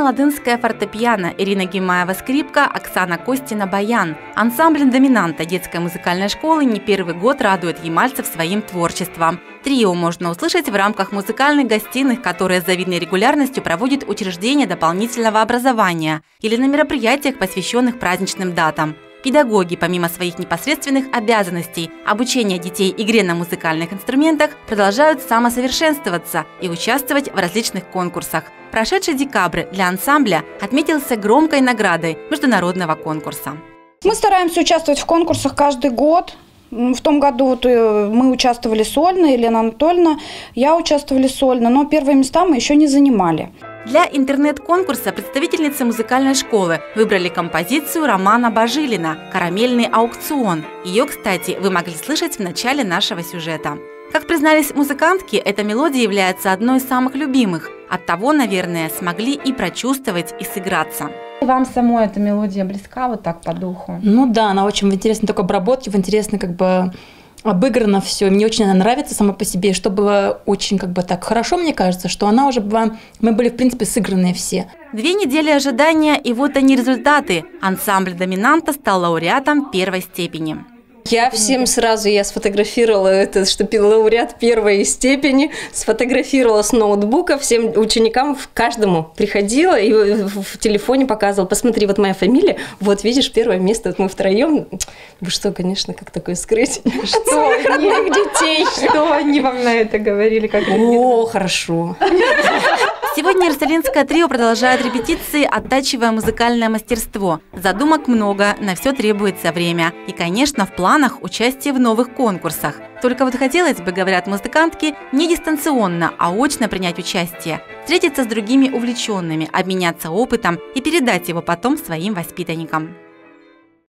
Ладынская фортепиано, Ирина Гимаева скрипка, Оксана Костина баян. Ансамбль «Доминанта» детской музыкальной школы не первый год радует ямальцев своим творчеством. Трио можно услышать в рамках музыкальных гостиных, которые с завидной регулярностью проводит учреждение дополнительного образования или на мероприятиях, посвященных праздничным датам. Педагоги, помимо своих непосредственных обязанностей обучения детей игре на музыкальных инструментах, продолжают самосовершенствоваться и участвовать в различных конкурсах. Прошедший декабрь для ансамбля отметился громкой наградой международного конкурса. Мы стараемся участвовать в конкурсах каждый год. В том году вот э, мы участвовали сольно, Елена Анатольевна, я участвовали сольно, но первые места мы еще не занимали. Для интернет-конкурса представительницы музыкальной школы выбрали композицию Романа Бажилина «Карамельный аукцион». Ее, кстати, вы могли слышать в начале нашего сюжета. Как признались музыкантки, эта мелодия является одной из самых любимых. От того, наверное, смогли и прочувствовать, и сыграться. Вам самой эта мелодия близка вот так по духу? Ну да, она очень в интересной такой обработке, в интересной как бы обыграно все. Мне очень она нравится сама по себе. Что было очень как бы так хорошо, мне кажется, что она уже была... Мы были, в принципе, сыгранные все. Две недели ожидания, и вот они результаты. Ансамбль «Доминанта» стал лауреатом первой степени. Я всем сразу, я сфотографировала это, что лауреат первой степени, сфотографировала с ноутбука, всем ученикам, каждому приходила и в телефоне показывала, посмотри, вот моя фамилия, вот видишь, первое место, вот мы втроем. Вы что, конечно, как такое скрыть? Что? Родных детей. Что они вам на это говорили? Как О, хорошо. Сегодня Иерусалимское трио продолжает репетиции, оттачивая музыкальное мастерство. Задумок много, на все требуется время. И, конечно, в планах участие в новых конкурсах. Только вот хотелось бы, говорят музыкантки, не дистанционно, а очно принять участие, встретиться с другими увлеченными, обменяться опытом и передать его потом своим воспитанникам.